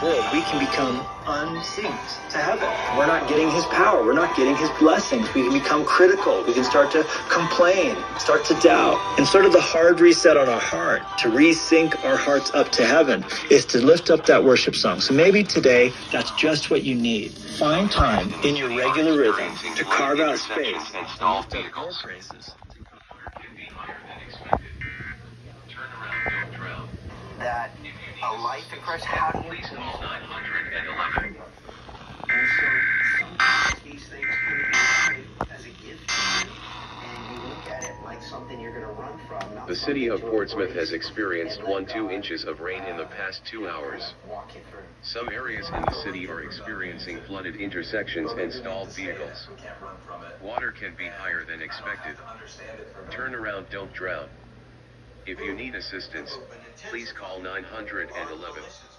world, we can become unsynced to heaven. We're not getting his power. We're not getting his blessings. We can become critical. We can start to complain, start to doubt. And sort of the hard reset on our heart to resync our hearts up to heaven is to lift up that worship song. So maybe today that's just what you need. Find time in your regular rhythm to carve out space and stall vehicles. Praises. that a life in Christ, how do you Please call 911. And so sometimes these things can be as a gift to you, and you look at it like something you're going to run from. The city of Portsmouth has experienced 1 2 uh, inches of rain in the past two hours. walk you through. Some areas in the city are experiencing flooded intersections and stalled vehicles. Water can be higher than expected. Turn around, don't drown. If you need assistance, please call 911.